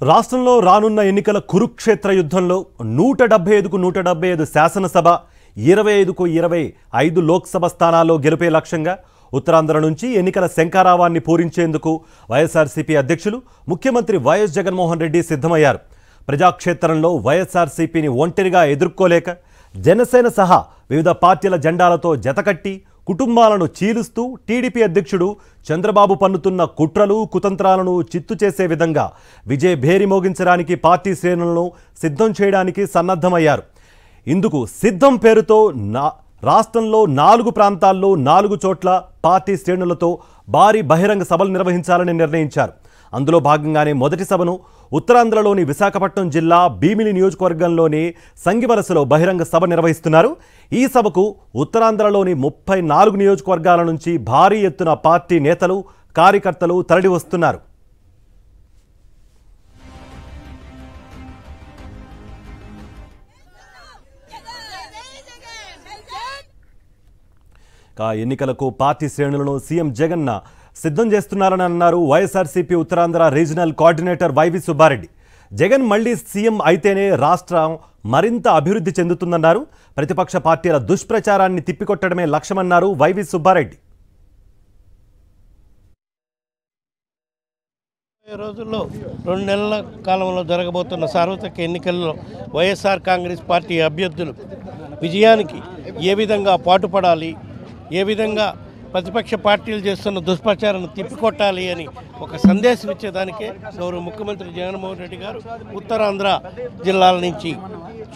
రాష్ట్రంలో రానున్న ఎన్నికల కురుక్షేత్ర యుద్ధంలో నూట డెబ్బై ఐదుకు నూట డెబ్బై ఐదు శాసనసభ ఇరవై ఐదుకు ఇరవై ఐదు లోక్సభ స్థానాల్లో గెలిపే లక్ష్యంగా ఉత్తరాంధ్ర నుంచి ఎన్నికల శంకారావాన్ని పూరించేందుకు వైఎస్ఆర్సీపీ అధ్యక్షులు ముఖ్యమంత్రి వైఎస్ జగన్మోహన్ రెడ్డి సిద్ధమయ్యారు. ప్రజాక్షేత్రంలో వైఎస్ఆర్సీపీని ఒంటరిగా ఎదుర్కోలేక జనసేన సహా వివిధ పార్టీల జెండాలతో జతకట్టి కుటుంబాలను చీలుస్తూ టీడీపీ అధ్యక్షుడు చంద్రబాబు పన్నుతున్న కుట్రలు కుతంత్రాలను చిత్తు చేసే విధంగా విజయ్ భేరి మోగించడానికి పార్టీ శ్రేణులను సిద్ధం చేయడానికి సన్నద్ధమయ్యారు. ఇందుకు సిద్ధం పేరుతో నా రాష్ట్రంలో నాలుగు ప్రాంతాల్లో నాలుగు చోట్ల పార్టీ శ్రేణులతో భారీ బహిరంగ సభలు నిర్వహించాలని నిర్ణయించారు. అందులో భాగంగానే మొదటి సభను ఉత్తరాంధ్రలోని విశాఖపట్నం జిల్లా భీమిలి నియోజకవర్గంలోని సంగివలసలో బహిరంగ సభ నిర్వహిస్తున్నారు. ఈ సభకు ఉత్తరాంధ్రలోని ముప్పై నాలుగు నియోజకవర్గాల నుంచి భారీ ఎత్తున పార్టీ నేతలు కార్యకర్తలు తరలి వస్తున్నారు. ఎన్నికలకు పార్టీ శ్రేణులను సీఎం జగన్న సిద్ధం చేస్తున్నారని అన్నారు YSRCP Uttarandhra regional coordinator YV Subbareddy. Jagan మళ్ళీ సీఎం అయితేనే రాష్ట్రం మరింత అభివృద్ధి చెందుతుందన్నారు. ప్రతిపక్ష పార్టీల దుష్ప్రచారాన్ని తిప్పికొట్టడమే లక్ష్యమన్నారు వైవి సుబ్బారెడ్డి. రోజుల్లో రెండు నెలల కాలంలో జరగబోతున్న సార్వత్రిక ఎన్నికల్లో వైఎస్ఆర్ కాంగ్రెస్ పార్టీ అభ్యర్థులు విజయానికి ఏ విధంగా పాటుపడాలి ఏ విధంగా ప్రతిపక్ష పార్టీలు చేస్తున్న దుష్ప్రచారాన్ని తిప్పికొట్టాలి అని ఒక సందేశం ఇచ్చేదానికే గౌరవ ముఖ్యమంత్రి జగన్మోహన్ రెడ్డి గారు ఉత్తరాంధ్ర జిల్లాల నుంచి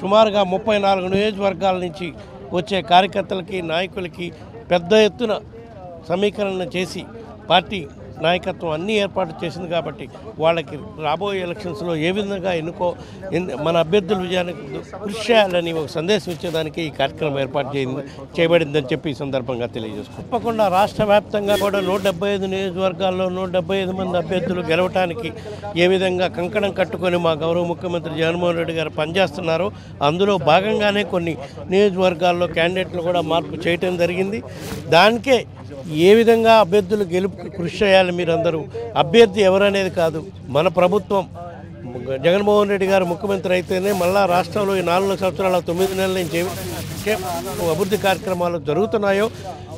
సుమారుగా ముప్పై నాలుగు నియోజకవర్గాల నుంచి వచ్చే కార్యకర్తలకి నాయకులకి పెద్ద ఎత్తున సమీకరణ చేసి పార్టీ నాయకత్వం అన్ని ఏర్పాటు చేసింది కాబట్టి వాళ్ళకి రాబోయే ఎలక్షన్స్లో ఏ విధంగా ఎన్నుకో మన అభ్యర్థుల విజయానికి కృషి చేయాలని ఒక సందేశం ఇచ్చేదానికి ఈ కార్యక్రమం ఏర్పాటు చేయింది చేయబడిందని చెప్పి ఈ సందర్భంగా తెలియజేసుకుంటాం తప్పకుండా రాష్ట్ర వ్యాప్తంగా కూడా నూట డెబ్బై ఐదు నియోజకవర్గాల్లో నూట డెబ్బై ఐదు మంది అభ్యర్థులు గెలవటానికి ఏ విధంగా కంకణం కట్టుకొని మా గౌరవ ముఖ్యమంత్రి జగన్మోహన్ రెడ్డి గారు పనిచేస్తున్నారో అందులో భాగంగానే కొన్ని నియోజకవర్గాల్లో క్యాండిడేట్లు కూడా మార్పు చేయటం జరిగింది. దానికే ఏ విధంగా అభ్యర్థులు గెలుపు కృషి చేయాలి మీరందరూ? అభ్యర్థి ఎవరనేది కాదు మన ప్రభుత్వం. జగన్మోహన్ రెడ్డి గారు ముఖ్యమంత్రి అయితేనే మళ్ళా రాష్ట్రంలో ఈ నాలుగు సంవత్సరాల తొమ్మిది నెలల నుంచి అభివృద్ధి కార్యక్రమాలు జరుగుతున్నాయో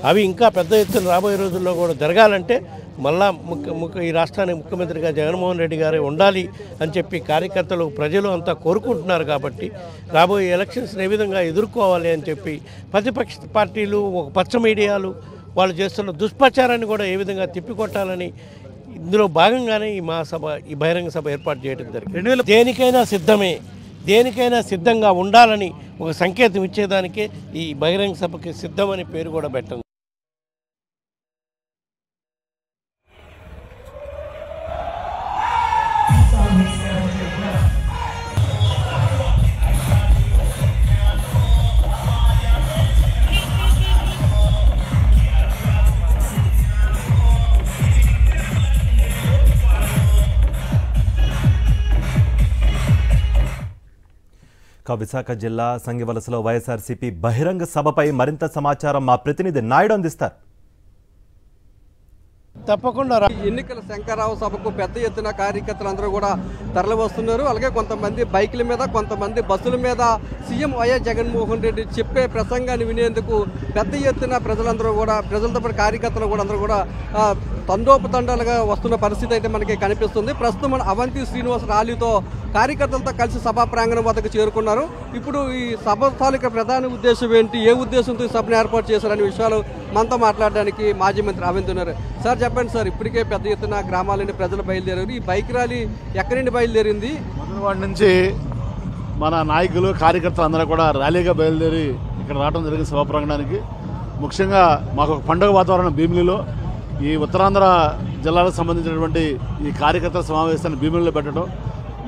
అవి ఇంకా పెద్ద ఎత్తున రాబోయే రోజుల్లో కూడా జరగాలంటే మళ్ళా ముఖ్య ముఖ్య ఈ రాష్ట్రానికి ముఖ్యమంత్రిగా జగన్మోహన్ రెడ్డి గారే ఉండాలి అని చెప్పి కార్యకర్తలు ప్రజలు అంతా కోరుకుంటున్నారు కాబట్టి రాబోయే ఎలక్షన్స్ని ఏ విధంగా ఎదుర్కోవాలి అని చెప్పి ప్రతిపక్ష పార్టీలు ఒక పచ్చ మీడియాలు వాళ్ళు చేస్తున్న దుష్ప్రచారాన్ని కూడా ఏ విధంగా తిప్పికొట్టాలని ఇందులో భాగంగానే ఈ మహాసభ ఈ బహిరంగ సభ ఏర్పాటు చేయడం జరిగింది. దేనికైనా సిద్ధమే. దేనికైనా సిద్ధంగా ఉండాలని ఒక సంకేతం ఇచ్చేదానికే ఈ బహిరంగ సభకి సిద్ధమని పేరు కూడా పెట్టండి ఇక విశాఖ జిల్లా సంగివలసలో వైఎస్ఆర్సీపీ బహిరంగ సభపై మరింత సమాచారం మా ప్రతినిధి నాయుడు అందిస్తారు. తప్పకుండా రా- ఎన్నికల శంకరరావు సభకు పెద్ద ఎత్తున కార్యకర్తలు అందరూ కూడా తరలి వస్తున్నారు. అలాగే కొంతమంది బైకుల మీద కొంతమంది బస్సుల మీద సీఎం వైఎస్ జగన్మోహన్ రెడ్డి చెప్పే ప్రసంగాన్ని వినేందుకు పెద్ద ఎత్తున ప్రజలందరూ కూడా ప్రజలతో పాటు కార్యకర్తలు కూడా అందరూ కూడా తండోపతండాలుగా వస్తున్న పరిస్థితి అయితే మనకి కనిపిస్తుంది. ప్రస్తుతం మన అవంతి శ్రీనివాస్ ర్యాలీతో కార్యకర్తలతో కలిసి సభా ప్రాంగణం వద్దకు చేరుకున్నారు. ఇప్పుడు ఈ సభ తాలూకా ప్రధాన ఉద్దేశం ఏంటి? ఏ ఉద్దేశంతో ఈ సభను ఏర్పాటు చేశారనే విషయాలు మనతో మాట్లాడడానికి మాజీ మంత్రి అరవింద్ ఉన్నారు. సార్ చెప్పండి సార్ ఇప్పటికే పెద్ద ఎత్తున గ్రామాల నుండి ప్రజలు బయలుదేరారు. ఈ బైక్ ర్యాలీ ఎక్కడి నుండి బయలుదేరింది? మొదటివాడి నుంచి మన నాయకులు కార్యకర్తలు అందరూ కూడా ర్యాలీగా బయలుదేరి ఇక్కడ రావడం జరిగింది సభా ప్రాంగణానికి. ముఖ్యంగా మాకు ఒక పండుగ వాతావరణం భీమిలిలో. ఈ ఉత్తరాంధ్ర జిల్లాలకు సంబంధించినటువంటి ఈ కార్యకర్తల సమావేశాన్ని భీమిలిలో పెట్టడం.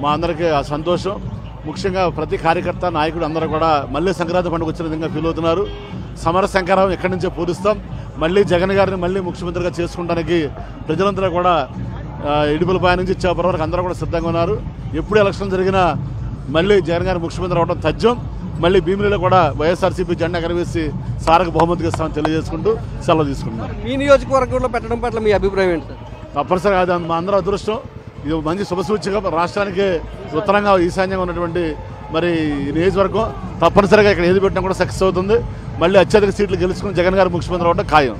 మా అందరికీ ఆ సంతోషం. ముఖ్యంగా ప్రతి కార్యకర్త నాయకుడు అందరూ కూడా మళ్ళీ సంక్రాంతి పండుగ వచ్చిన విధంగా ఫీల్ అవుతున్నారు. సమర శంకరం ఎక్కడి నుంచో పూరిస్తాం. మళ్ళీ జగన్ గారిని మళ్ళీ ముఖ్యమంత్రిగా చేసుకుంటానికి ప్రజలందరూ కూడా ఇడుపులపై నుంచి ఇచ్చేపటి వరకు అందరూ కూడా సిద్ధంగా ఉన్నారు. ఎప్పుడు ఎలక్షన్ జరిగినా మళ్ళీ జగన్ గారు ముఖ్యమంత్రి అవడం తథ్యం. మళ్ళీ భీమిలిలో కూడా వైఎస్ఆర్సీపీ జెండా కనివేసి సారకు బహుమతిగా ఇస్తామని తెలియజేసుకుంటూ సెలవు తీసుకుంటున్నారు మీ నియోజకవర్గంలో పెట్టడం పట్ల మీ అభిప్రాయం ఏంటి సార్? తప్పనిసరిగా అది మా అందరూ అదృష్టం. ఇది ఒక మంచి శుభసూచిక రాష్ట్రానికి ఉత్తరంగా ఈశాన్యంగా ఉన్నటువంటి మరి నియోజకవర్గం తప్పనిసరిగా ఇక్కడ ఏది పెట్టినా కూడా సక్సెస్ అవుతుంది. మళ్ళీ అత్యధిక సీట్లు గెలుచుకుని జగన్ గారు ముఖ్యమంత్రి అవడం ఖాయం.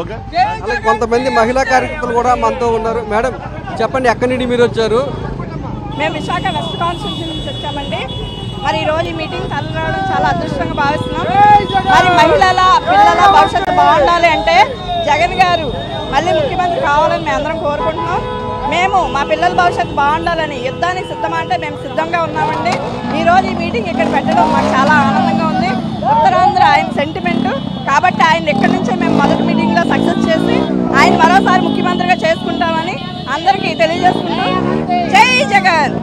ఓకే? అలాగే కొంతమంది మహిళా కార్యకర్తలు కూడా మనతో ఉన్నారు. మేడం చెప్పండి ఎక్కడి నుండి మీరు వచ్చారు? మేము విశాఖ వెస్ట్ కాన్స్టిట్యూన్సీ నుంచి వచ్చామండి. మరి ఈ రోజు ఈ మీటింగ్ తరలిరావడం చాలా అదృష్టంగా భావిస్తున్నాం. మరి మహిళల పిల్లల భవిష్యత్తు బాగుండాలి అంటే జగన్ గారు మళ్ళీ ముఖ్యమంత్రి కావాలని మేము అందరం కోరుకుంటున్నాం. మేము మా పిల్లల భవిష్యత్తు బాగుండాలని యుద్ధానికి సిద్ధమా అంటే మేము సిద్ధంగా ఉన్నామండి. ఈ రోజు ఈ మీటింగ్ ఇక్కడ పెట్టడం మాకు చాలా ఆనందంగా ఉంది. ఉత్తరాంధ్ర ఆయన సెంటిమెంట్ కాబట్టి ఆయన ఇక్కడి నుంచే మేము మొదటి మీటింగ్లో సక్సెస్ చేసి ఆయన మరోసారి ముఖ్యమంత్రిగా చేసుకుంటామని అందరికీ తెలియజేస్తున్నాం జై జగన్!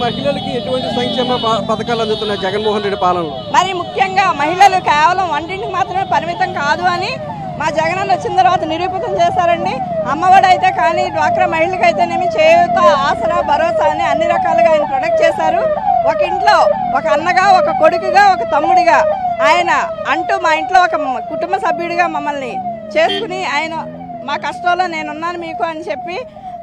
మహిళలకి ఎటువంటి సంక్షేమ పథకాలు అందుతున్నాయి జగన్మోహన్ రెడ్డి పాలనలో? మరి ముఖ్యంగా మహిళలు కేవలం వంటింటికి మాత్రమే పరిమితం కాదు అని మా జగనన్న వచ్చిన తర్వాత నిరూపితం చేశారండి. అమ్మఒడి అయితే కానీ డ్వాక్రా మహిళలకు అయితేనేమి చేయూత ఆసరా భరోసా అని అన్ని రకాలుగా ఆయన ప్రొడక్ట్ చేశారు. ఒక ఇంట్లో ఒక అన్నగా ఒక కొడుకుగా ఒక తమ్ముడిగా ఆయన అంటూ మా ఇంట్లో ఒక కుటుంబ సభ్యుడిగా మమ్మల్ని చేసుకుని ఆయన మా కష్టంలో నేనున్నాను మీకు అని చెప్పి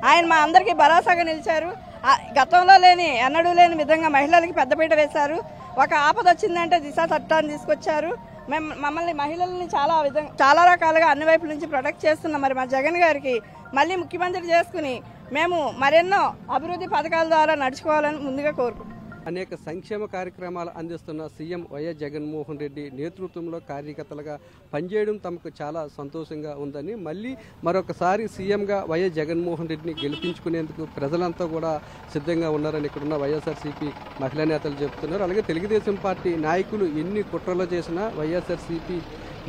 ఆయన మా అందరికీ భరోసాగా నిలిచారు. ఆ, గతంలో లేని ఎన్నడూ లేని విధంగా మహిళలకి పెద్దపీట వేశారు. ఒక ఆపద వచ్చిందంటే దిశ చట్టాన్ని తీసుకొచ్చారు. మేము మమ్మల్ని మహిళల్ని చాలా విధంగా చాలా రకాలుగా అన్ని వైపుల నుంచి ప్రొటెక్ట్ చేస్తున్నాం మరి మా జగన్ గారికి మళ్ళీ ముఖ్యమంత్రి చేసుకుని మేము మరెన్నో అభివృద్ధి పథకాల ద్వారా నడుచుకోవాలని ముందుగా కోరుకుంటున్నాం. అనేక సంక్షేమ కార్యక్రమాలు అందిస్తున్న సీఎం వైఎస్ జగన్మోహన్ రెడ్డి నేతృత్వంలో కార్యకర్తలుగా పనిచేయడం తమకు చాలా సంతోషంగా ఉందని మళ్ళీ మరొకసారి సీఎంగా వైఎస్ జగన్మోహన్ రెడ్డిని గెలిపించుకునేందుకు ప్రజలంతా కూడా సిద్ధంగా ఉన్నారని ఇక్కడున్న వైఎస్ఆర్సీపీ మహిళా నేతలు చెబుతున్నారు. అలాగే తెలుగుదేశం పార్టీ నాయకులు ఎన్ని కుట్రలు చేసినా వైఎస్ఆర్సీపీ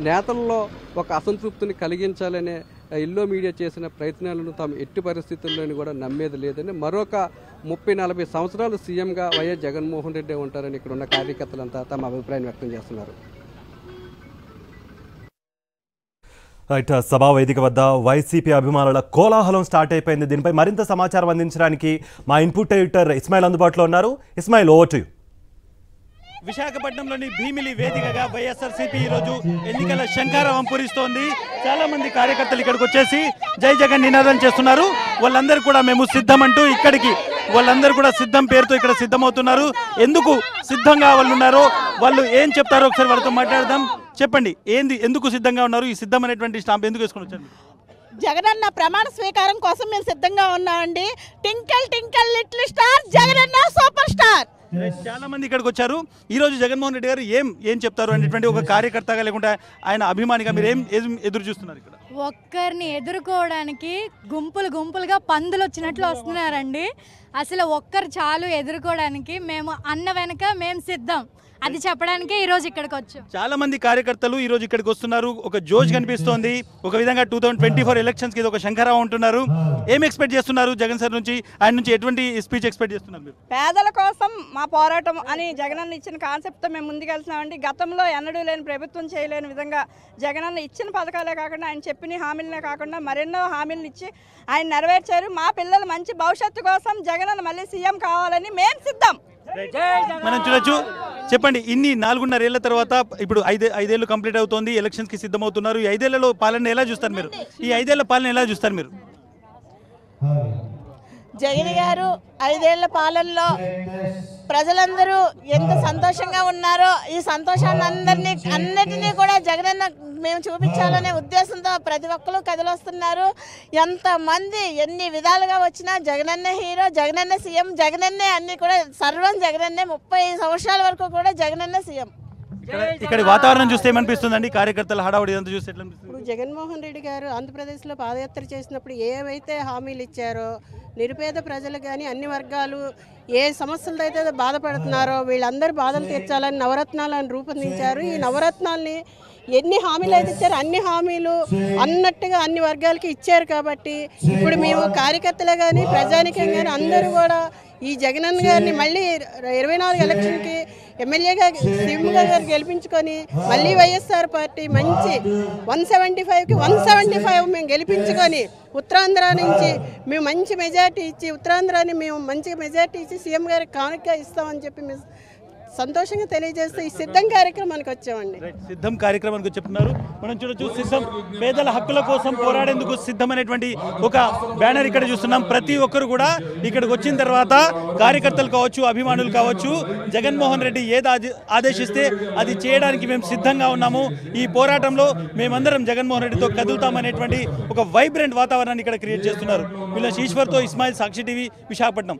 నేతల్లో ఒక అసంతృప్తిని కలిగించాలనే ఎల్లో మీడియా చేసిన ప్రయత్నాలను తాము ఎట్టి పరిస్థితుల్లోని కూడా నమ్మేది లేదని మరొక ముప్పై నలభై సంవత్సరాలు సీఎంగా వైఎస్ జగన్మోహన్ రెడ్డి ఉంటారని ఇక్కడ ఉన్న కార్యకర్తలంతా తమ అభిప్రాయం వ్యక్తం చేస్తున్నారు. రైట్ సభా వేదిక వద్ద వైసీపీ అభిమానుల కోలాహలం స్టార్ట్ అయిపోయింది. దీనిపై మరింత సమాచారం అందించడానికి మా ఇన్పుట్ ఎడిటర్ ఇస్మాయిల్ అందుబాటులో ఉన్నారు. Ismail over to you. విశాఖపట్నంలోని భీమిలి వేదికగా వైఎస్ఆర్సీపీ ఈరోజు ఎన్నికల శంకారావం పూరిస్తోంది. చాలా మంది కార్యకర్తలు ఇక్కడికి వచ్చేసి జై జగన్ నినాదం చేస్తున్నారు. వాళ్ళందరూ కూడా మేము సిద్ధం అంటూ ఇక్కడికి వాళ్ళందరూ కూడా సిద్ధం పేరుతో ఇక్కడ సిద్ధమవుతున్నారు. ఎందుకు సిద్ధంగా వాళ్ళు ఉన్నారో వాళ్ళు ఏం చెప్తారో ఒకసారి వాళ్ళతో మాట్లాడదాం. చెప్పండి ఏంది ఎందుకు సిద్ధంగా ఉన్నారు? ఈ సిద్ధం అనేటువంటి స్టాంప్ ఎందుకు వేసుకొని వచ్చారు? జగనన్న ప్రమాణ స్వీకారం కోసం మేము సిద్ధంగా ఉన్నామండి. Twinkle twinkle little star Jaganna super star. చాలా మంది ఇక్కడికి వచ్చారు. ఈ రోజు జగన్మోహన్ రెడ్డి గారు ఏం ఏం చెప్తారు? అనేటువంటి ఒక కార్యకర్తగా లేకుంటే ఆయన అభిమానిగా మీరు ఏం ఏం ఎదురు చూస్తున్నారు ఇక్కడ? ఒక్కరిని ఎదుర్కోవడానికి గుంపులు గుంపులుగా పందులు వచ్చినట్లు వస్తున్నారండి. అసలు ఒక్కరు చాలు ఎదుర్కోవడానికి మేము అన్న వెనక మేము సిద్ధం. అది చెప్పడానికే ఈరోజు ఇక్కడికి వచ్చాం. చాలా మంది కార్యకర్తలు ఈ రోజు ఇక్కడికి వస్తున్నారు. ఒక జోష్ కనిపిస్తోంది. ఒక విధంగా టూ థౌసండ్ ట్వంటీ ఫోర్ ఎలక్షన్స్కి ఒక శంకరావు ఉంటున్నారు. ఏం ఎక్స్పెక్ట్ చేస్తున్నారు జగన్ సార్ నుంచి? ఆయన నుంచి ఎటువంటి స్పీచ్ ఎక్స్పెక్ట్ చేస్తున్నారు మీరు? పేదల కోసం మా పోరాటం అని జగనన్న ఇచ్చిన కాన్సెప్ట్తో మేము ముందుకెళ్తున్నామండి. గతంలో ఎన్నడూ లేని ప్రభుత్వం చేయలేని విధంగా జగనన్న ఇచ్చిన పథకాలే కాకుండా ఆయన చెప్పిన హామీలనే కాకుండా మరెన్నో హామీలను ఇచ్చి ఆయన నెరవేర్చారు. మా పిల్లల మంచి భవిష్యత్తు కోసం జగనన్న మళ్ళీ సీఎం కావాలని మేము సిద్ధం. మనం చూడొచ్చు. చెప్పండి ఇన్ని నాలుగున్నరేళ్ళ తర్వాత ఇప్పుడు ఐదే ఐదేళ్ళు కంప్లీట్ అవుతోంది ఎలక్షన్స్కి సిద్ధమవుతున్నారు. ఈ ఐదేళ్ళలో పాలన ఎలా చూస్తారు మీరు? ఈ ఐదేళ్ళ పాలన ఎలా చూస్తారు మీరు? జగన్ గారు ఐదేళ్ళ పాలనలో ప్రజలందరూ ఎంత సంతోషంగా ఉన్నారో ఈ సంతోషాన్ని అందరినీ అన్నిటినీ కూడా జగనన్న మేము చూపించాలనే ఉద్దేశంతో ప్రతి ఒక్కరు కదిలొస్తున్నారు. ఎంతమంది ఎన్ని విధాలుగా వచ్చినా జగనన్న హీరో జగనన్న సీఎం జగనన్నే అన్ని కూడా సర్వం జగనన్నే ముప్పై సంవత్సరాల వరకు కూడా జగనన్న సీఎం. ఇక్కడ వాతావరణం చూస్తే ఏమనిపిస్తుందండి? కార్యకర్తల హడావుడి అంతా చూస్తే ఇప్పుడు జగన్మోహన్ రెడ్డి గారు ఆంధ్రప్రదేశ్లో పాదయాత్ర చేసినప్పుడు ఏవైతే హామీలు ఇచ్చారో నిరుపేద ప్రజలు కానీ అన్ని వర్గాలు ఏ సమస్యలతో అయితే బాధపడుతున్నారో వీళ్ళందరూ బాధలు తీర్చాలని నవరత్నాలను రూపొందించారు. ఈ నవరత్నాల్ని ఎన్ని హామీలు అయితే ఇచ్చారో అన్ని హామీలు అన్నట్టుగా అన్ని వర్గాలకి ఇచ్చారు కాబట్టి ఇప్పుడు మేము కార్యకర్తలు కానీ ప్రజానికం కానీ అందరూ కూడా ఈ జగనన్న గారిని మళ్ళీ ఇరవై నాలుగు ఎలక్షన్కి ఎమ్మెల్యేగా సీఎంగా గారు గెలిపించుకొని మళ్ళీ వైఎస్ఆర్ పార్టీ మంచి వన్ సెవెంటీ ఫైవ్కి వన్ సెవెంటీ ఫైవ్ మేము గెలిపించుకొని ఉత్తరాంధ్ర నుంచి మేము మంచి మెజార్టీ ఇచ్చి ఉత్తరాంధ్రాని మేము మంచి మెజార్టీ ఇచ్చి సీఎం గారికి కానుక ఇస్తామని చెప్పి మేము సంతోషంగా తెలియజేస్తే ఈ సిద్ధం కార్యక్రమానికి వచ్చామండి. సిద్ధం కార్యక్రమానికి చెప్తున్నారు మనం చూడొచ్చు సిద్ధం పేదల హక్కుల కోసం పోరాడేందుకు సిద్ధమైనటువంటి ఒక బ్యానర్ ఇక్కడ చూస్తున్నాం. ప్రతి ఒక్కరు కూడా ఇక్కడికి వచ్చిన తర్వాత కార్యకర్తలు కావచ్చు అభిమానులు కావచ్చు జగన్మోహన్ రెడ్డి ఏది ఆదేశిస్తే అది చేయడానికి మేము సిద్ధంగా ఉన్నాము. ఈ పోరాటంలో మేమందరం జగన్మోహన్ రెడ్డితో కదులుతామనేటువంటి ఒక వైబ్రెంట్ వాతావరణాన్ని ఇక్కడ క్రియేట్ చేస్తున్నారు. వీళ్ళ ఈశ్వర్తో ఇస్మాయిల్ సాక్షి టీవీ విశాఖపట్నం.